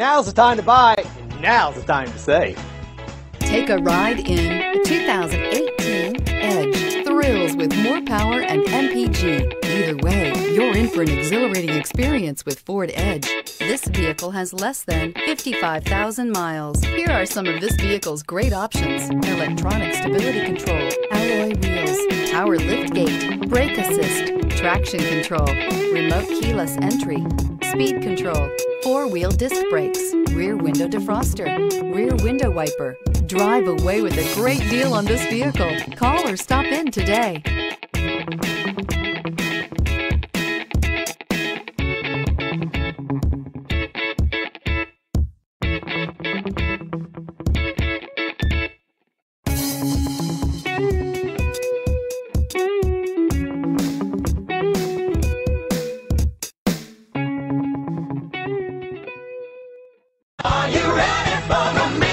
Now's the time to buy, and now's the time to save. Take a ride in the 2018 Edge. Thrills with more power and MPG. Either way, you're in for an exhilarating experience with Ford Edge. This vehicle has less than 55,000 miles. Here are some of this vehicle's great options. Electronic stability control, alloy wheels, power lift gate, brake assist, traction control, remote keyless entry, speed control, four-wheel disc brakes, rear window defroster, rear window wiper. Drive away with a great deal on this vehicle. Call or stop in today. Are you ready for the